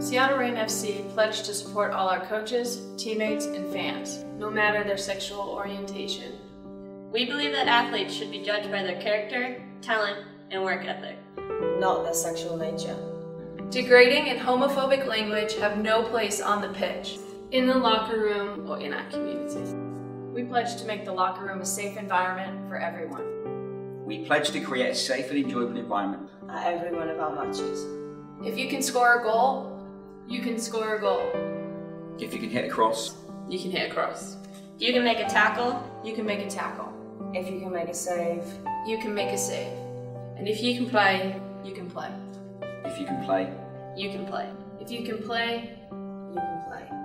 Seattle Reign FC pledged to support all our coaches, teammates, and fans, no matter their sexual orientation. We believe that athletes should be judged by their character, talent, and work ethic, not their sexual nature. Degrading and homophobic language have no place on the pitch, in the locker room, or in our community. We pledge to make the locker room a safe environment for everyone. We pledge to create a safe and enjoyable environment at every one of our matches. If you can score a goal, you can score a goal. If you can hit a cross, you can hit a cross. You can make a tackle, you can make a tackle. If you can make a save, you can make a save. And if you can play, you can play. If you can play, you can play. If you can play, you can play.